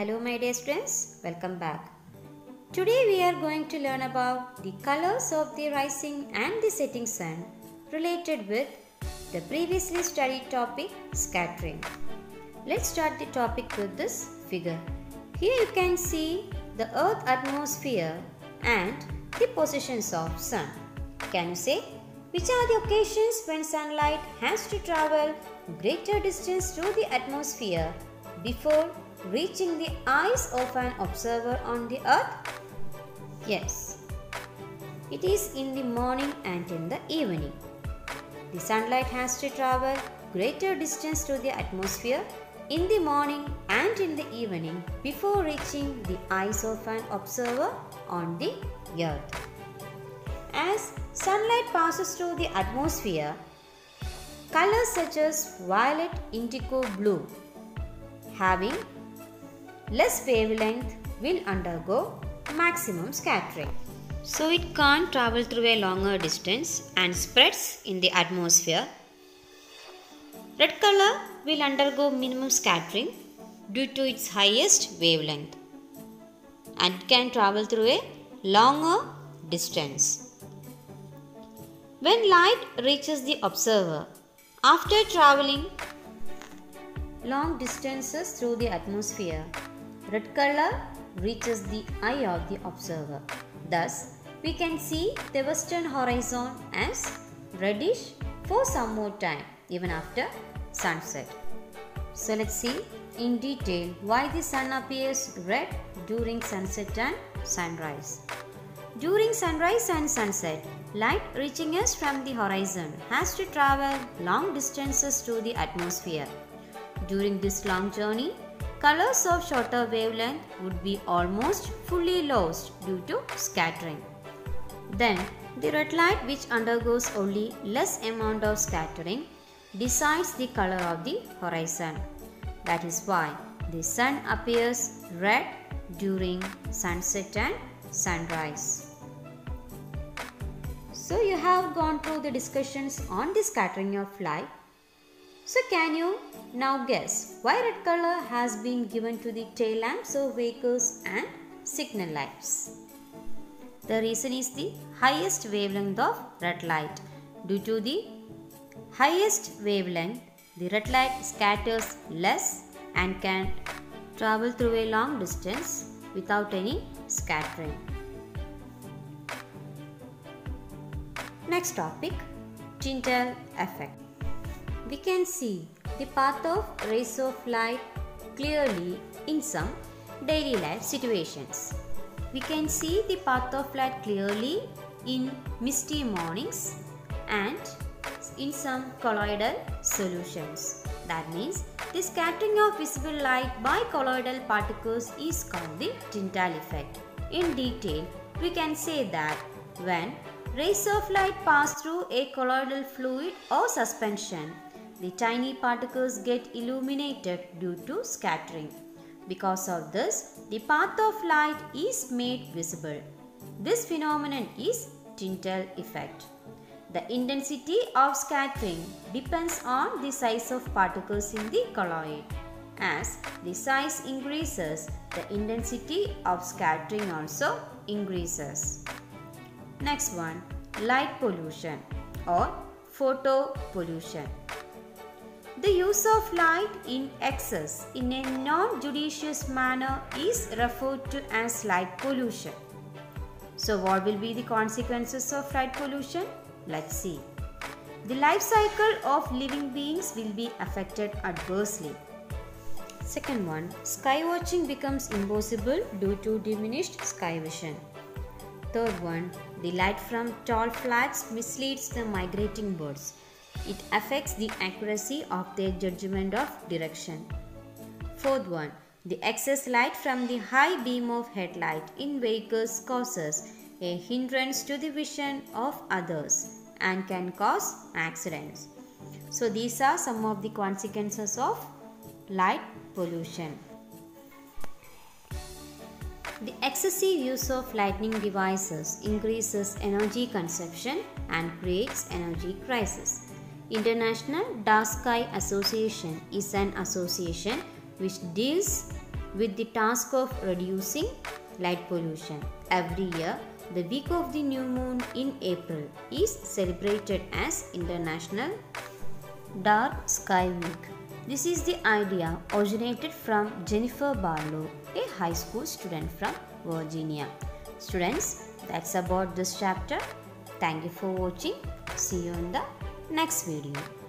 Hello my dear students, welcome back. Today we are going to learn about the colors of the rising and the setting sun related with the previously studied topic scattering. Let's start the topic with this figure. Here you can see the earth atmosphere and the positions of sun. Can you say which are the occasions when sunlight has to travel greater distance through the atmosphere before reaching the eyes of an observer on the earth? Yes, it is in the morning and in the evening. The sunlight has to travel greater distance to the atmosphere in the morning and in the evening before reaching the eyes of an observer on the earth. As sunlight passes through the atmosphere, colors such as violet, indigo, blue having less wavelength will undergo maximum scattering. So it can't travel through a longer distance and spreads in the atmosphere. Red color will undergo minimum scattering due to its highest wavelength and can travel through a longer distance. When light reaches the observer after traveling long distances through the atmosphere, red color reaches the eye of the observer. Thus, we can see the western horizon as reddish for some more time even after sunset. So let's see in detail why the sun appears red during sunset and sunrise. During sunrise and sunset, light reaching us from the horizon has to travel long distances through the atmosphere. During this long journey, colors of shorter wavelength would be almost fully lost due to scattering. Then, the red light which undergoes only less amount of scattering decides the color of the horizon. That is why the sun appears red during sunset and sunrise. So you have gone through the discussions on the scattering of light. So can you now guess why red color has been given to the tail lamps of vehicles and signal lights? The reason is the highest wavelength of red light. Due to the highest wavelength, the red light scatters less and can travel through a long distance without any scattering. Next topic Tyndall effect. We can see the path of rays of light clearly in some daily life situations. We can see the path of light clearly in misty mornings and in some colloidal solutions. That means the scattering of visible light by colloidal particles is called the Tyndall effect. In detail, we can say that when rays of light pass through a colloidal fluid or suspension, the tiny particles get illuminated due to scattering. Because of this, the path of light is made visible. This phenomenon is Tyndall effect. The intensity of scattering depends on the size of particles in the colloid. As the size increases, the intensity of scattering also increases. Next one, light pollution or photo pollution. The use of light in excess in a non-judicious manner is referred to as light pollution. So what will be the consequences of light pollution? Let's see. The life cycle of living beings will be affected adversely. Second one, sky watching becomes impossible due to diminished sky vision. Third one, the light from tall flats misleads the migrating birds. It affects the accuracy of their judgment of direction. Fourth one, the excess light from the high beam of headlight in vehicles causes a hindrance to the vision of others and can cause accidents. So these are some of the consequences of light pollution. The excessive use of lighting devices increases energy consumption and creates energy crisis. International Dark Sky Association is an association which deals with the task of reducing light pollution. Every year, the week of the new moon in April is celebrated as International Dark Sky Week. This is the idea originated from Jennifer Barlow, a high school student from Virginia. Students, that's about this chapter. Thank you for watching. See you in the next video.